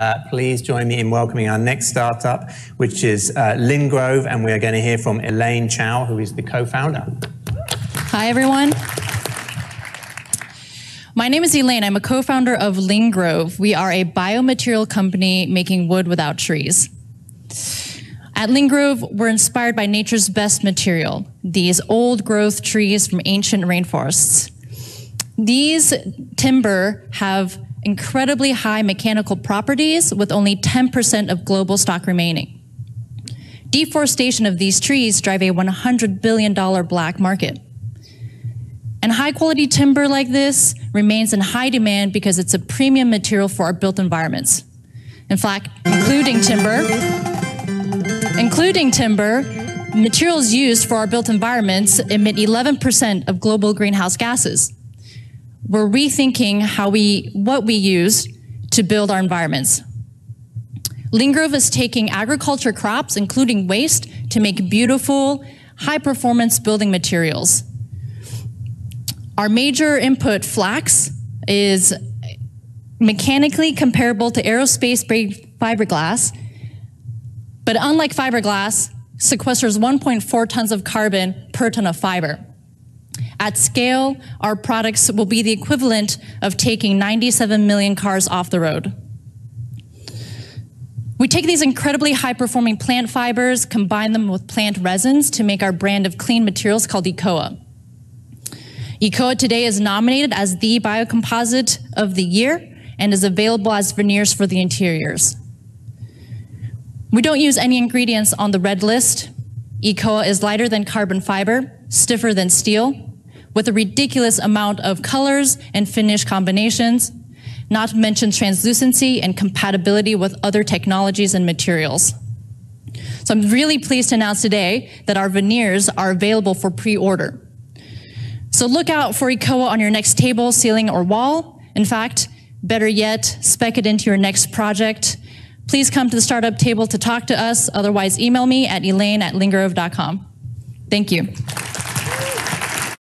Uh, please join me in welcoming our next startup, which is uh, Lingrove, and we are going to hear from Elaine Chow, who is the co-founder. Hi, everyone. My name is Elaine. I'm a co-founder of Lingrove. We are a biomaterial company making wood without trees. At Lingrove, we're inspired by nature's best material, these old growth trees from ancient rainforests. These timber have incredibly high mechanical properties with only 10% of global stock remaining. Deforestation of these trees drive a $100 billion black market. And high quality timber like this remains in high demand because it's a premium material for our built environments. In fact, including timber, including timber, materials used for our built environments emit 11% of global greenhouse gases. We're rethinking how we, what we use to build our environments. Lingrove is taking agriculture crops, including waste, to make beautiful, high performance building materials. Our major input, flax, is mechanically comparable to aerospace fiberglass but unlike fiberglass, sequesters 1.4 tons of carbon per ton of fiber. At scale, our products will be the equivalent of taking 97 million cars off the road. We take these incredibly high performing plant fibers, combine them with plant resins to make our brand of clean materials called Ekoa. Ekoa today is nominated as the biocomposite of the year and is available as veneers for the interiors. We don't use any ingredients on the red list. Ekoa is lighter than carbon fiber, stiffer than steel, with a ridiculous amount of colors and finish combinations, not to mention translucency and compatibility with other technologies and materials. So I'm really pleased to announce today that our veneers are available for pre-order. So look out for Ekoa on your next table, ceiling, or wall. In fact, better yet, spec it into your next project Please come to the startup table to talk to us. Otherwise, email me at elaine at lingrove.com. Thank you.